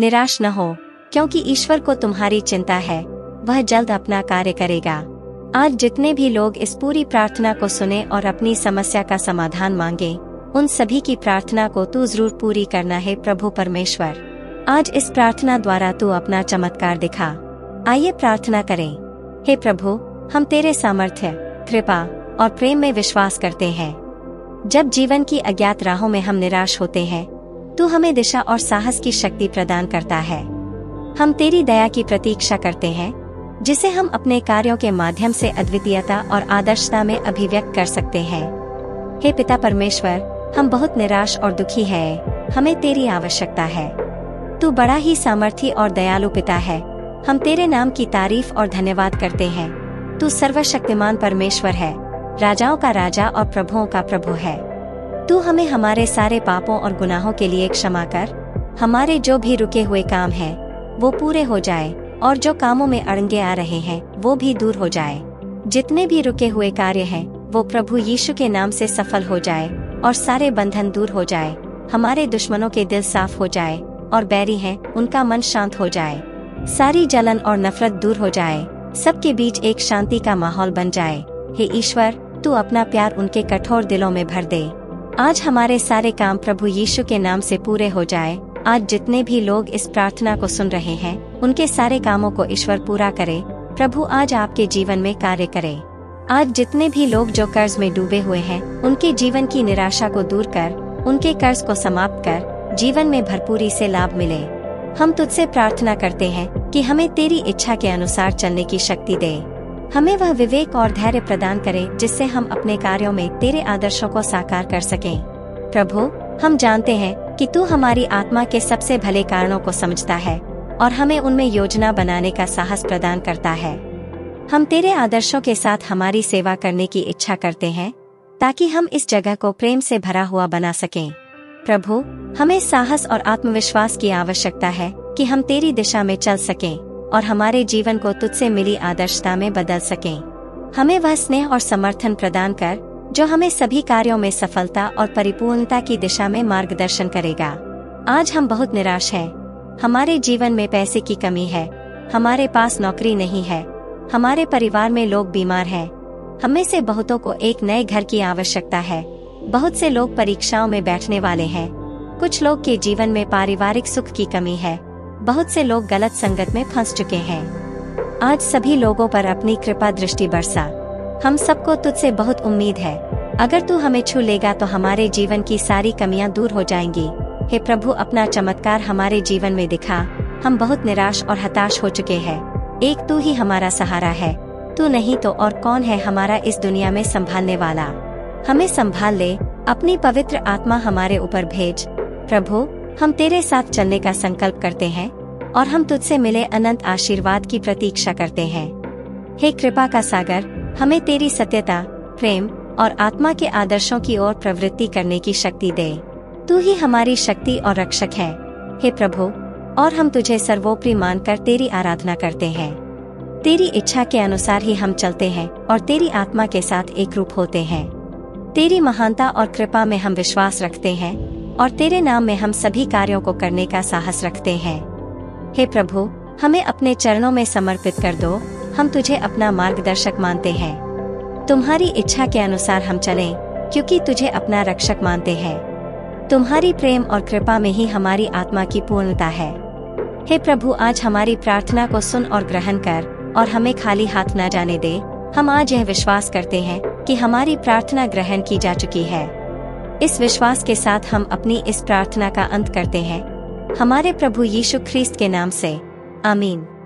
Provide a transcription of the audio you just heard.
निराश न हो, क्योंकि ईश्वर को तुम्हारी चिंता है, वह जल्द अपना कार्य करेगा। आज जितने भी लोग इस पूरी प्रार्थना को सुने और अपनी समस्या का समाधान मांगे, उन सभी की प्रार्थना को तू ज़रूर पूरी करना है प्रभु परमेश्वर। आज इस प्रार्थना द्वारा तू अपना चमत्कार दिखा। आइए प्रार्थना करें। हे प्रभु, हम तेरे सामर्थ्य, कृपा और प्रेम में विश्वास करते हैं। जब जीवन की अज्ञात राहों में हम निराश होते हैं तू हमें दिशा और साहस की शक्ति प्रदान करता है। हम तेरी दया की प्रतीक्षा करते हैं, जिसे हम अपने कार्यों के माध्यम से अद्वितीयता और आदर्शता में अभिव्यक्त कर सकते हैं। हे पिता परमेश्वर, हम बहुत निराश और दुखी हैं। हमें तेरी आवश्यकता है। तू बड़ा ही सामर्थ्य और दयालु पिता है। हम तेरे नाम की तारीफ़ और धन्यवाद करते हैं। तू सर्वशक्तिमान परमेश्वर है। राजाओं का राजा और प्रभुओं का प्रभु है। तू हमें हमारे सारे पापों और गुनाहों के लिए क्षमा कर। हमारे जो भी रुके हुए काम हैं, वो पूरे हो जाए और जो कामों में अड़ंगे आ रहे हैं वो भी दूर हो जाए। जितने भी रुके हुए कार्य हैं वो प्रभु यीशु के नाम से सफल हो जाए और सारे बंधन दूर हो जाए। हमारे दुश्मनों के दिल साफ़ हो जाए और बैरी हैं उनका मन शांत हो जाए। सारी जलन और नफरत दूर हो जाए सबके बीच एक शांति का माहौल बन जाए। हे ईश्वर तू अपना प्यार उनके कठोर दिलों में भर दे। आज हमारे सारे काम प्रभु यीशु के नाम से पूरे हो जाए। आज जितने भी लोग इस प्रार्थना को सुन रहे हैं, उनके सारे कामों को ईश्वर पूरा करे, प्रभु आज आपके जीवन में कार्य करे। आज जितने भी लोग जो कर्ज में डूबे हुए हैं, उनके जीवन की निराशा को दूर कर, उनके कर्ज को समाप्त कर, जीवन में भरपूरी से लाभ मिले। हम तुझसे प्रार्थना करते हैं कि हमें तेरी इच्छा के अनुसार चलने की शक्ति दे। हमें वह विवेक और धैर्य प्रदान करे, जिससे हम अपने कार्यों में तेरे आदर्शों को साकार कर सकें। प्रभु, हम जानते हैं कि तू हमारी आत्मा के सबसे भले कारणों को समझता है, और हमें उनमें योजना बनाने का साहस प्रदान करता है। हम तेरे आदर्शों के साथ हमारी सेवा करने की इच्छा करते हैं, ताकि हम इस जगह को प्रेम से भरा हुआ बना सकें। प्रभु, हमें साहस और आत्मविश्वास की आवश्यकता है कि हम तेरी दिशा में चल सकें। और हमारे जीवन को तुझसे मिली आदर्शता में बदल सकें। हमें वह स्नेह और समर्थन प्रदान कर, जो हमें सभी कार्यों में सफलता और परिपूर्णता की दिशा में मार्गदर्शन करेगा। आज हम बहुत निराश हैं। हमारे जीवन में पैसे की कमी है। हमारे पास नौकरी नहीं है। हमारे परिवार में लोग बीमार हैं। हमें से बहुतों को एक नए घर की आवश्यकता है। बहुत से लोग परीक्षाओं में बैठने वाले हैं। कुछ लोग के जीवन में पारिवारिक सुख की कमी है। बहुत से लोग गलत संगत में फंस चुके हैं। आज सभी लोगों पर अपनी कृपा दृष्टि बरसा। हम सबको तुझसे बहुत उम्मीद है। अगर तू हमें छू लेगा तो हमारे जीवन की सारी कमियाँ दूर हो जाएँगी। हे प्रभु, अपना चमत्कार हमारे जीवन में दिखा। हम बहुत निराश और हताश हो चुके हैं। एक तू ही हमारा सहारा है। तू नहीं तो और कौन है हमारा इस दुनिया में संभालने वाला? हमें संभाल ले, अपनी पवित्र आत्मा हमारे ऊपर भेज। प्रभु हम तेरे साथ चलने का संकल्प करते हैं, और हम तुझसे मिले अनंत आशीर्वाद की प्रतीक्षा करते हैं। हे कृपा का सागर, हमें तेरी सत्यता, प्रेम, और आत्मा के आदर्शों की ओर प्रवृत्ति करने की शक्ति दे। तू ही हमारी शक्ति और रक्षक है। हे प्रभु, और हम तुझे सर्वोपरि मानकर तेरी आराधना करते हैं। तेरी इच्छा के अनुसार ही हम चलते हैं, और तेरी आत्मा के साथ एक रूप होते हैं। तेरी महानता और कृपा में हम विश्वास रखते हैं और तेरे नाम में हम सभी कार्यों को करने का साहस रखते हैं। हे प्रभु, हमें अपने चरणों में समर्पित कर दो। हम तुझे अपना मार्गदर्शक मानते हैं। तुम्हारी इच्छा के अनुसार हम चलें, क्योंकि तुझे अपना रक्षक मानते हैं। तुम्हारी प्रेम और कृपा में ही हमारी आत्मा की पूर्णता है। हे प्रभु, आज हमारी प्रार्थना को सुन और ग्रहण कर, और हमें खाली हाथ न जाने दे। हम आज यह विश्वास करते हैं कि हमारी प्रार्थना ग्रहण की जा चुकी है। इस विश्वास के साथ हम अपनी इस प्रार्थना का अंत करते हैं। हमारे प्रभु यीशु ख्रीस्त के नाम से। आमीन।